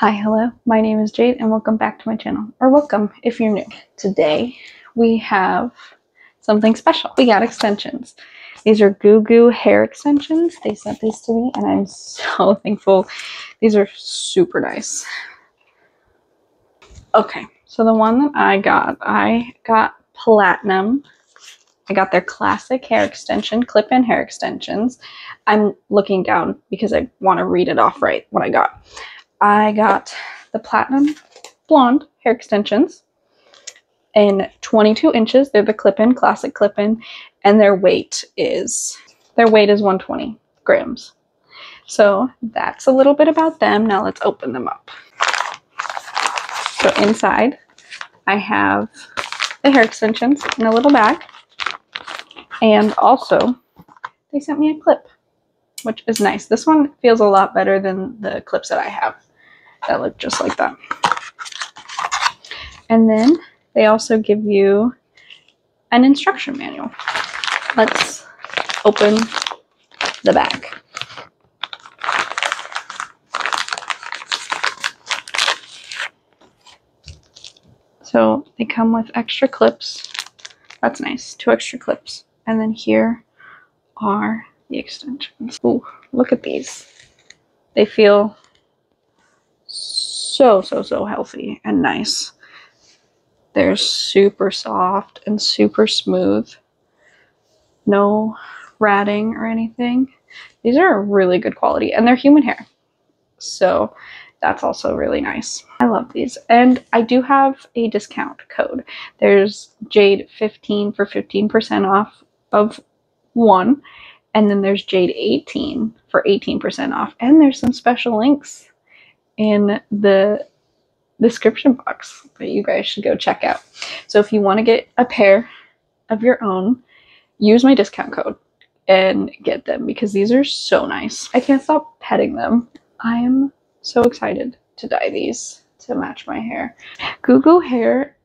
Hi, hello. My name is Jaid and welcome back to my channel. Or welcome if you're new. Today we have something special. We got extensions. These are Goo Goo hair extensions. They sent these to me and I'm so thankful. These are super nice. Okay, so the one that I got, I got Platinum. I got their classic hair extension, clip-in hair extensions. I'm looking down because I want to read it off right what I got. I got the Platinum Blonde hair extensions in 22 inches. They're the clip-in, classic clip-in, and their weight is their weight is 120 grams. So that's a little bit about them. Now let's open them up. So inside, I have the hair extensions in a little bag. And also, they sent me a clip, which is nice. This one feels a lot better than the clips that I have that look just like that. And then they also give you an instruction manual. Let's open the back. So they come with extra clips. That's nice. Two extra clips. And then here are the extensions. Ooh, look at these. They feel so, so, so healthy and nice. They're super soft and super smooth. No ratting or anything. These are really good quality and they're human hair. So that's also really nice. I love these. And I do have a discount code. There's Jaid 15 for 15% off of one. And then there's Jaid 18 for 18% off. And there's some special links in the description box that you guys should go check out. So if you want to get a pair of your own, use my discount code and get them because these are so nice. I can't stop petting them. I am so excited to dye these to match my hair. Goo Goo Hair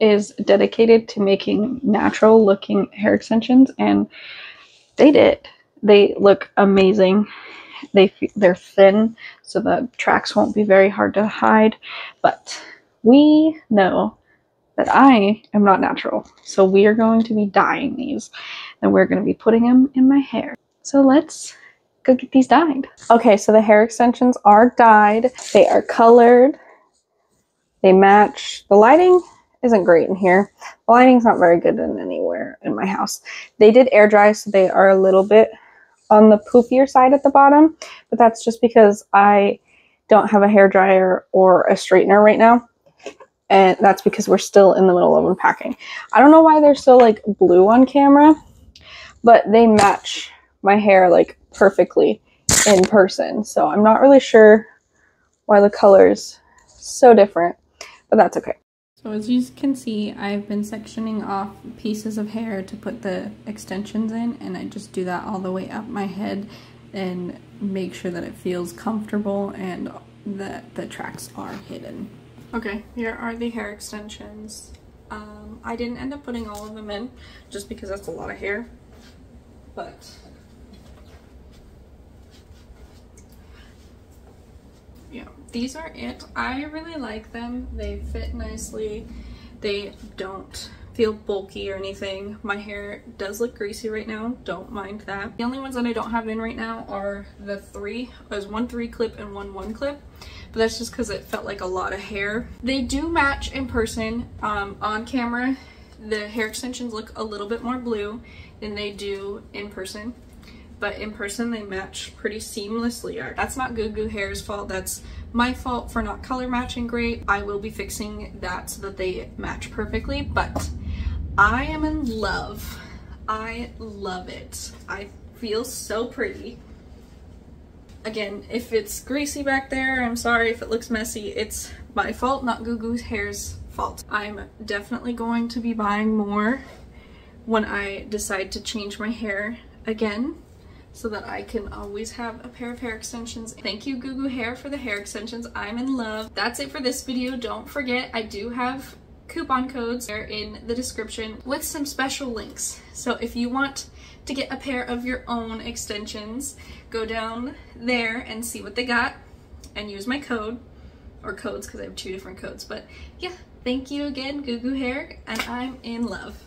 is dedicated to making natural looking hair extensions and they did. They look amazing. They they're thin so the tracks won't be very hard to hide, but we know that I am not natural. So we are going to be dyeing these and we're going to be putting them in my hair. So let's go get these dyed. Okay, so the hair extensions are dyed. They are colored. They match. The lighting isn't great in here. The lighting's not very good in anywhere in my house. They did air dry, so they are a little bit on the poofier side at the bottom, but that's just because I don't have a hair dryer or a straightener right now. And that's because we're still in the middle of unpacking. I don't know why they're so like blue on camera, but they match my hair like perfectly in person. So I'm not really sure why the color's so different, but that's okay. So as you can see, I've been sectioning off pieces of hair to put the extensions in, and I just do that all the way up my head and make sure that it feels comfortable and that the tracks are hidden. Okay, here are the hair extensions. Um, I didn't end up putting all of them in just because that's a lot of hair, but yeah, these are it. I really like them. They fit nicely. They don't feel bulky or anything. My hair does look greasy right now. Don't mind that. The only ones that I don't have in right now are the three. There's one three clip and one one clip. But that's just because it felt like a lot of hair. They do match in person. Um, on camera, the hair extensions look a little bit more blue than they do in person but in person they match pretty seamlessly. That's not Goo Goo Hair's fault, that's my fault for not color matching great. I will be fixing that so that they match perfectly, but I am in love. I love it. I feel so pretty. Again, if it's greasy back there, I'm sorry if it looks messy. It's my fault, not Goo Goo Hair's fault. I'm definitely going to be buying more when I decide to change my hair again so that I can always have a pair of hair extensions. Thank you Goo Goo Hair for the hair extensions. I'm in love. That's it for this video. Don't forget I do have coupon codes there in the description with some special links. So if you want to get a pair of your own extensions, go down there and see what they got and use my code or codes because I have two different codes. But yeah, thank you again, Goo Goo Hair, and I'm in love.